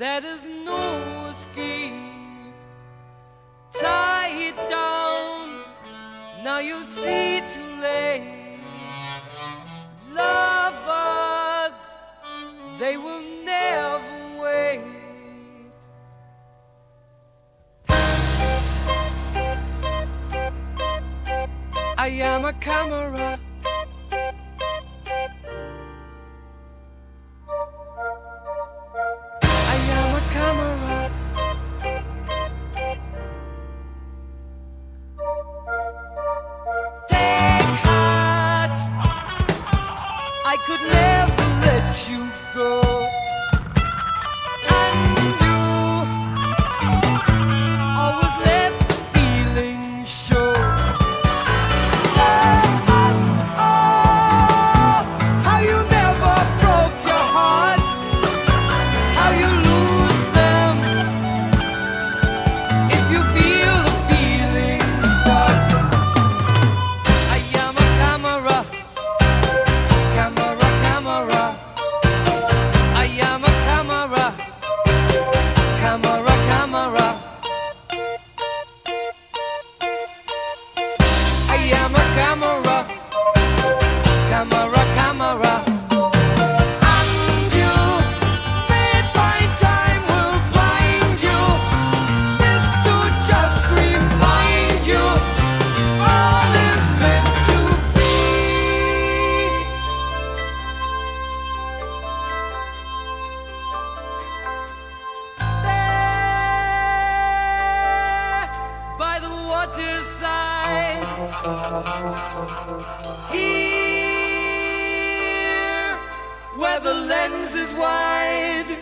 There is no escape. Tie it down. Now you see too late. Lovers, they will never wait. I am a camera Here, where the lens is wide